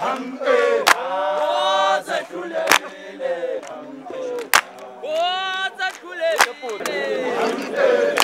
hampe koza shulebile hampe koza shulebile hampe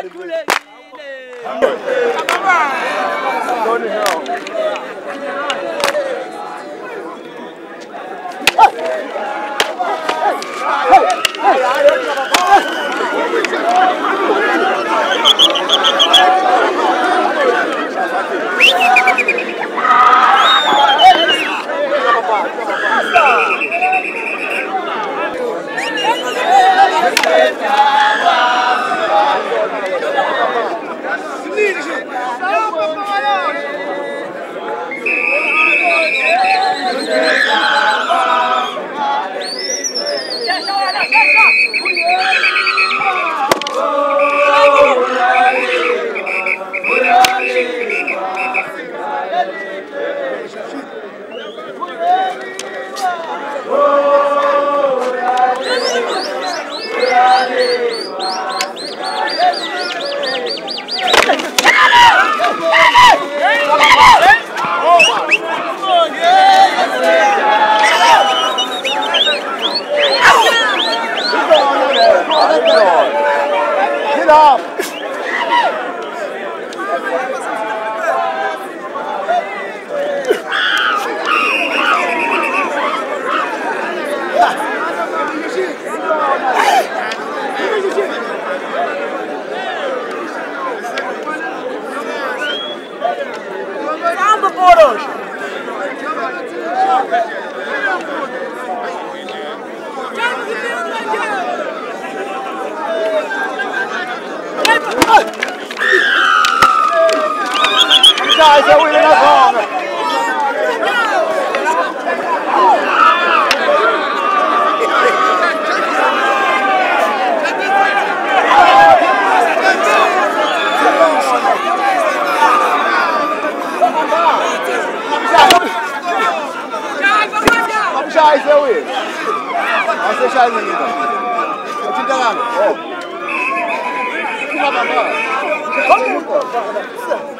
Akure Ile. Tony Hill. Hey! ¡Eso, eso, eso! seu William na zona. puxar aí, então. seu Will. Vamos fechar ele aqui, então. Vou te enganar. Ó. Vamos lá, vamos lá. Vamos lá.